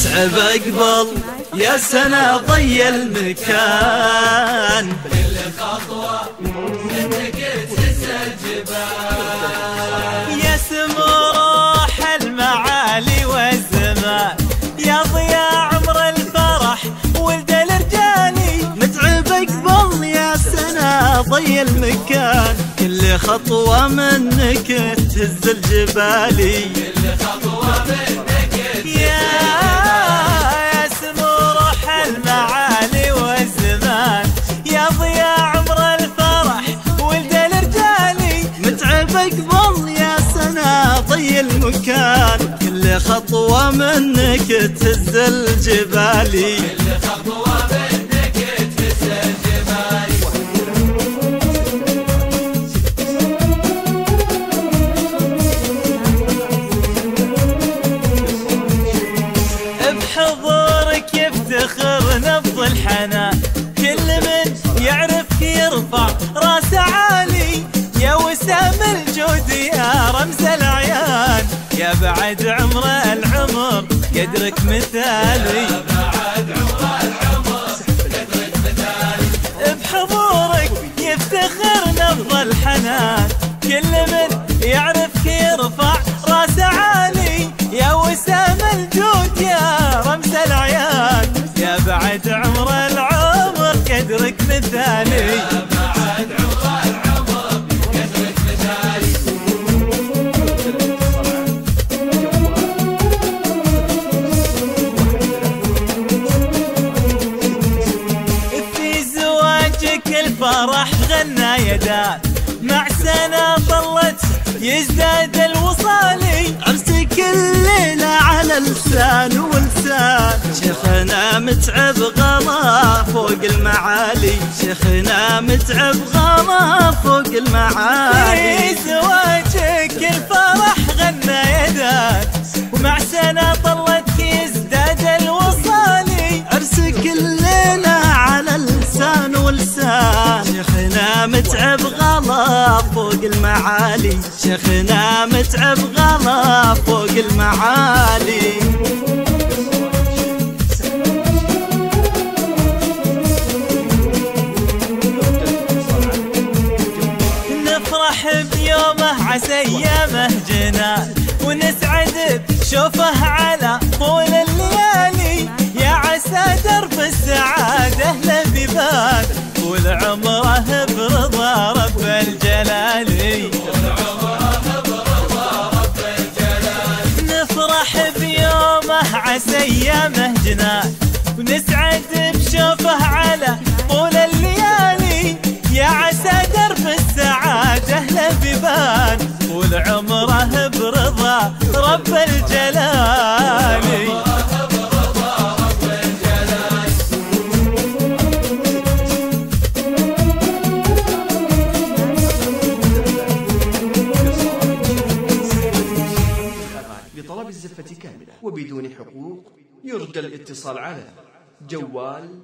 نتعب أقبل يا سنة ضي المكان. خطوة منك تهز الجبال يا سمو المعالي والزمان يا ضياء عمر الفرح ولد الرجالي متعب اقبل يا سنة ضي المكان كل خطوة منك تهز الجبالي خطوة منك تهز الجبالي كل خطوة منك تهز الجبالي بحضورك يفتخر نبض الحنان كل من يعرفك يرفع رأس بعد عمر العمر قدرك مثالي. بعد عمر العمر قدرك مثالي بحضورك يفتخر نبض الحنان. كل من يعرفك يرفع راس عالي. يا وسام الجود يا رمز العيان. يا بعد عمر العمر قدرك مثالي. الفرح غنى يدان مع سنة طلت يزداد الوصالي عرسك الليلة على لسان ولسان. شيخنا متعب غلا فوق المعالي. شيخنا متعب غلا فوق المعالي. في زواجك الفرح غنى يدان ومع سنة طلت متعب غلا فوق المعالي. شيخنا متعب غلا فوق المعالي. نفرح بيومه عسى ايامه جنان ونسعد بشوفه على طول الليالي. يا عسى درب السعادة لبيبان طول عمره عسى ايامه جنان ونسعد بشوفه على طول الليالي. يا عسى درب السعادة لبيبان طول عمره برضا رب الجلال. بطلب الزفة كاملة. وبدون حقوق يرجى الاتصال على جوال